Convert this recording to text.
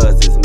Does is.